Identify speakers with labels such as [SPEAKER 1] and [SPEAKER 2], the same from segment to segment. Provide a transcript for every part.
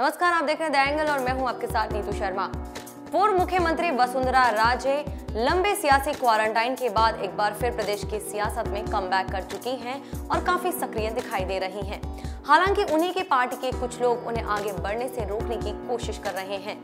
[SPEAKER 1] नमस्कार, आप देख रहे हैं द और मैं हूँ आपके साथ नीतू शर्मा। पूर्व मुख्यमंत्री वसुंधरा राजे लंबे सियासी क्वारंटाइन के बाद एक बार फिर प्रदेश की सियासत में कम कर चुकी हैं और काफ़ी सक्रिय दिखाई दे रही हैं। हालाँकि उन्हीं के पार्टी के कुछ लोग उन्हें आगे बढ़ने से रोकने की कोशिश कर रहे हैं।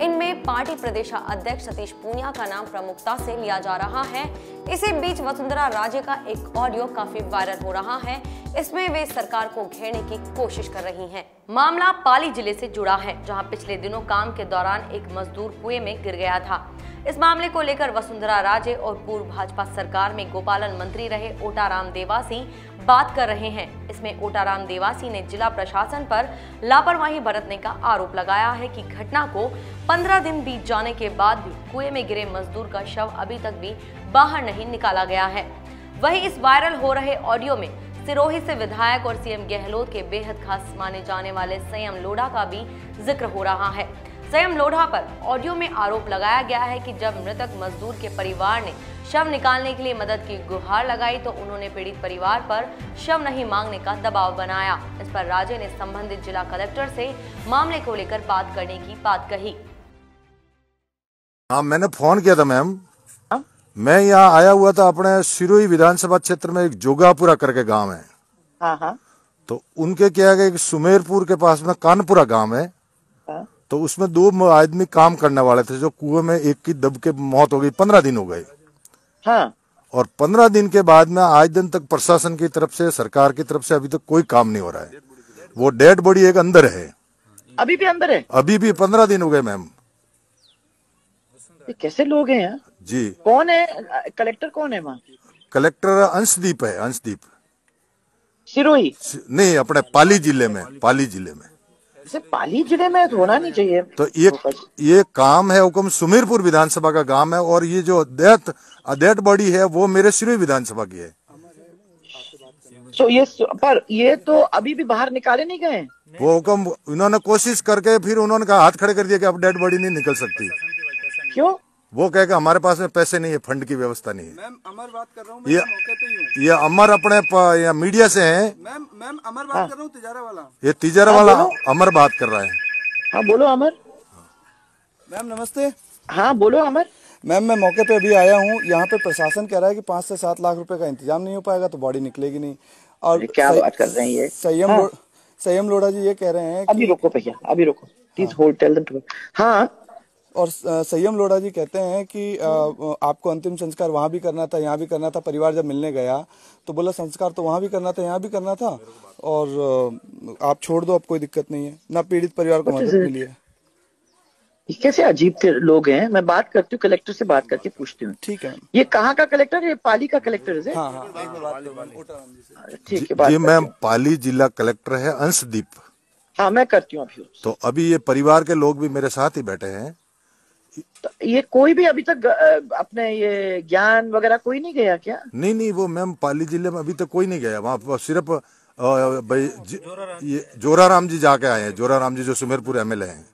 [SPEAKER 1] इनमें पार्टी प्रदेश अध्यक्ष सतीश पूनिया का नाम प्रमुखता से लिया जा रहा है। इसी बीच वसुंधरा राजे का एक ऑडियो काफ़ी वायरल हो रहा है। इसमें वे सरकार को घेरने की कोशिश कर रही हैं। मामला पाली ज़िले से जुड़ा है, जहाँ पिछले दिनों काम के दौरान एक मजदूर कुएँ में गिर गया था। इस मामले को लेकर वसुंधरा राजे और पूर्व भाजपा सरकार में गोपालन मंत्री रहे ओटाराम देवासी बात कर रहे हैं। इसमें ओटाराम देवासी ने जिला प्रशासन पर लापरवाही बरतने का आरोप लगाया है कि घटना को 15 दिन बीत जाने के बाद भी कुएँ में गिरे मजदूर का शव अभी तक भी बाहर नहीं निकाला गया है। वही इस वायरल हो रहे ऑडियो में सिरोही से विधायक और सीएम गहलोत के बेहद खास माने जाने वाले संयम लोढ़ा का भी ज़िक्र हो रहा है। संयम लोढ़ा पर ऑडियो में आरोप लगाया गया है कि जब मृतक मजदूर के परिवार ने शव निकालने के लिए मदद की गुहार लगाई तो उन्होंने पीड़ित परिवार पर शव नहीं मांगने का दबाव बनाया। इस पर राजे ने संबंधित जिला कलेक्टर से मामले को लेकर बात करने की बात कही।
[SPEAKER 2] हाँ मैंने फ़ोन किया था मैम। मैं यहाँ आया हुआ था अपने सिरोही विधानसभा क्षेत्र में एक जोगापुरा करके गाँव है।
[SPEAKER 3] हाँ हाँ।
[SPEAKER 2] तो उनके क्या है कि सुमेरपुर के पास में कानपुरा गाँव है।
[SPEAKER 3] हाँ।
[SPEAKER 2] तो उसमें दो आदमी काम करने वाले थे जो कुएँ में एक की दब के मौत हो गई पंद्रह दिन हो गए।
[SPEAKER 3] हाँ।
[SPEAKER 2] और पंद्रह दिन के बाद में आज दिन तक प्रशासन की तरफ़ से सरकार की तरफ़ से अभी तक कोई काम नहीं हो रहा है। वो डेड बॉडी एक अंदर है।
[SPEAKER 3] अभी भी अंदर है?
[SPEAKER 2] अभी भी पंद्रह दिन हो गए मैम।
[SPEAKER 3] ये कैसे लोग हैं यहाँ
[SPEAKER 2] जी।
[SPEAKER 3] कौन है? कलेक्टर कौन है वहाँ?
[SPEAKER 2] कलेक्टर अंशदीप है अंशदीप।
[SPEAKER 3] सिरोही?
[SPEAKER 2] नहीं अपने पाली ज़िले में पाली ज़िले में।
[SPEAKER 3] पाली ज़िले में होना नहीं चाहिए।
[SPEAKER 2] तो ये ये काम है हुक्म सुमेरपुर विधानसभा का काम है और ये जो डेथ डेथ बॉडी है वो मेरे सिरोही विधानसभा की है।
[SPEAKER 3] तो ये पर ये तो अभी भी बाहर निकाले नहीं गए
[SPEAKER 2] वो हुक्म उन्होंने कोशिश करके फिर उन्होंने कहा हाथ खड़े कर दिया कि अब डेड बॉडी नहीं निकल सकती।
[SPEAKER 3] क्यों?
[SPEAKER 2] वो कह के हमारे पास में पैसे नहीं है फंड की व्यवस्था नहीं है।
[SPEAKER 4] मैम अमर बात कर रहा हूँ
[SPEAKER 2] ये
[SPEAKER 4] पे
[SPEAKER 2] ये अमर अपने या मीडिया से हैं।
[SPEAKER 4] मैम मैम अमर बात कर रहा हूँ तिजारा वाला
[SPEAKER 2] ये तीजरा वाला अमर बात कर रहा है।
[SPEAKER 3] हाँ बोलो अमर।
[SPEAKER 4] मैम नमस्ते।
[SPEAKER 3] हाँ बोलो अमर।
[SPEAKER 4] मैम मैं मौके पे अभी आया हूँ। यहाँ पे प्रशासन कह रहा है कि पाँच से सात लाख रुपए का इंतज़ाम नहीं हो पाएगा तो बॉडी निकलेगी नहीं। और
[SPEAKER 3] क्या बात कर रहे हैं ये?
[SPEAKER 4] संयम
[SPEAKER 3] हाँ।
[SPEAKER 4] संयम लोढ़ा जी ये कह रहे हैं
[SPEAKER 3] अभी रोको भैया अभी रोको। प्लीज़ होल्ड टेल देम हाँ
[SPEAKER 4] और संयम लोढ़ा जी कहते हैं कि अ, आपको अंतिम संस्कार वहाँ भी करना था यहाँ भी करना था परिवार जब मिलने गया तो बोला संस्कार तो वहाँ भी करना था यहाँ भी करना था? और आप छोड़ दो अब कोई दिक्कत नहीं है। ना पीड़ित परिवार को मदद मिली है।
[SPEAKER 3] ये कैसे अजीब लोग हैं? मैं बात करती हूँ कलेक्टर से बात करके पूछती हूँ।
[SPEAKER 4] ठीक है।
[SPEAKER 3] ये कहाँ का कलेक्टर है? ये पाली का कलेक्टर है
[SPEAKER 4] हाँ। हाँ जी से।
[SPEAKER 3] ठीक है
[SPEAKER 2] मैम पाली जिला कलेक्टर है अंशदीप।
[SPEAKER 3] हाँ मैं करती हूँ अभी।
[SPEAKER 2] तो अभी ये परिवार के लोग भी मेरे साथ ही बैठे हैं।
[SPEAKER 3] तो ये कोई भी अभी तक अपने ये ज्ञान वगैरह कोई नहीं गया क्या?
[SPEAKER 2] नहीं नहीं वो मैम पाली ज़िले में अभी तक कोई नहीं गया। वहाँ सिर्फ़ अ, भाई जी- जोराराम जी जाके आए हैं। जोराराम जी जो सुमेरपुर एमएलए हैं।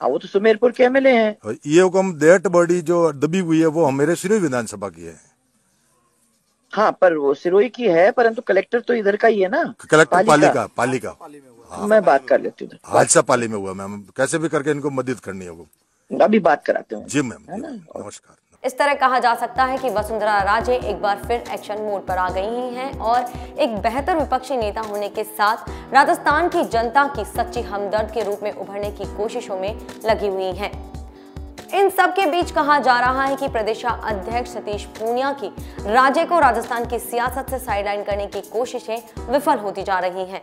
[SPEAKER 3] हाँ वो तो सुमेरपुर के एमएलए हैं।
[SPEAKER 2] ये हुक्म डेट बॉडी जो दबी हुई है वो हमारे सिरोही विधानसभा की है।
[SPEAKER 3] हाँ पर वो सिरोही की है परंतु कलेक्टर तो इधर का ही है ना?
[SPEAKER 2] कलेक्टर पाली का। पाली का।
[SPEAKER 3] मैं बात कर लेती हूँ
[SPEAKER 2] हादसा पाली में हुआ मैम। कैसे भी करके इनको मदद करनी है वो।
[SPEAKER 3] अभी बात कराते हूँ।
[SPEAKER 2] जी मैम नमस्कार।
[SPEAKER 1] इस तरह कहा जा सकता है कि वसुंधरा राजे एक बार फिर एक्शन मोड पर आ गई ही हैं और एक बेहतर विपक्षी नेता होने के साथ राजस्थान की जनता की सच्ची हमदर्द के रूप में उभरने की कोशिशों में लगी हुई हैं। इन सब के बीच कहा जा रहा है कि प्रदेशाध्यक्ष सतीश पूनिया की राजे को राजस्थान की सियासत से साइडलाइन करने की कोशिशें विफल होती जा रही हैं।